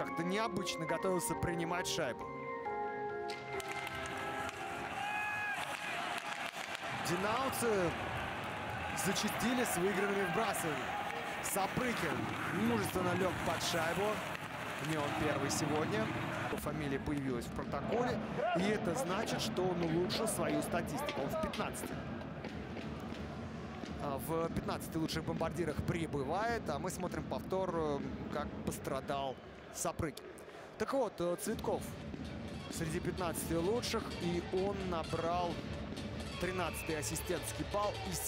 как-то необычно готовился принимать шайбу. Динауцы зачастили с выигранными вбрасываниями. Сапрыкин мужественно лег под шайбу. Не он первый сегодня. Его фамилия появилась в протоколе. И это значит, что он улучшил свою статистику. Он в 15 а, в 15 лучших бомбардирах прибывает, а мы смотрим повтор, э, как пострадал Сапрыкин. Так вот, э, Цветков среди 15 лучших, и он набрал 13 ассистентский балл из